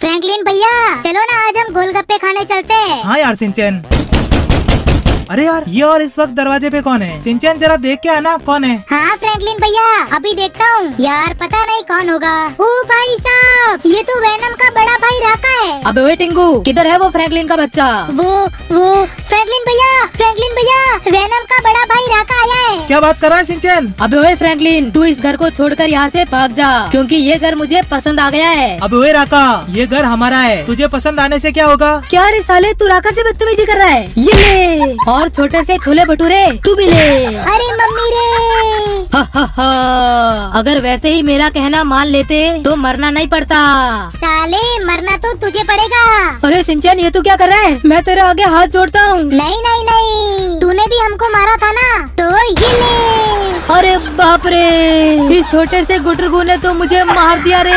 Franklin भैया चलो ना आज हम गोलगप्पे खाने चलते हैं। हाँ यार सिंचन। अरे यार ये और इस वक्त दरवाजे पे कौन है? सिंचन जरा देख के आना कौन है? हाँ फ्रैंकलिन भैया अभी देखता हूँ। यार पता नहीं कौन होगा। ओ भाई साहब ये तो वैनम का बड़ा भाई राका है। अब ओए टिंगू किधर है वो फ्रैंकलिन का बच्चा? वो वो फ्रैंकलिन भैया फ्रैंकलिन भैया वैनम का आया है। क्या बात कर रहा है सिंचन? अबे ओए फ्रैंकलिन तू इस घर को छोड़कर यहाँ से भाग जा क्योंकि ये घर मुझे पसंद आ गया है। अब वे राका ये घर हमारा है। तुझे पसंद आने से क्या होगा? क्या रे साले तू राका से बदतमीजी कर रहा है? ये ले और छोटे से छोले भटूरे तू भी ले। अरे मम्मी रे। हा, हा, हा। अगर वैसे ही मेरा कहना मान लेते तो मरना नहीं पड़ता। साले मरना तो तुझे पड़ेगा। अरे सिंचन ये तू क्या कर रहा है? मैं तेरे आगे हाथ जोड़ता हूँ। नहीं नहीं नहीं। तूने भी हमको मारा था ना। अरे बाप रे इस छोटे से गुटरगू ने तो मुझे मार दिया रे।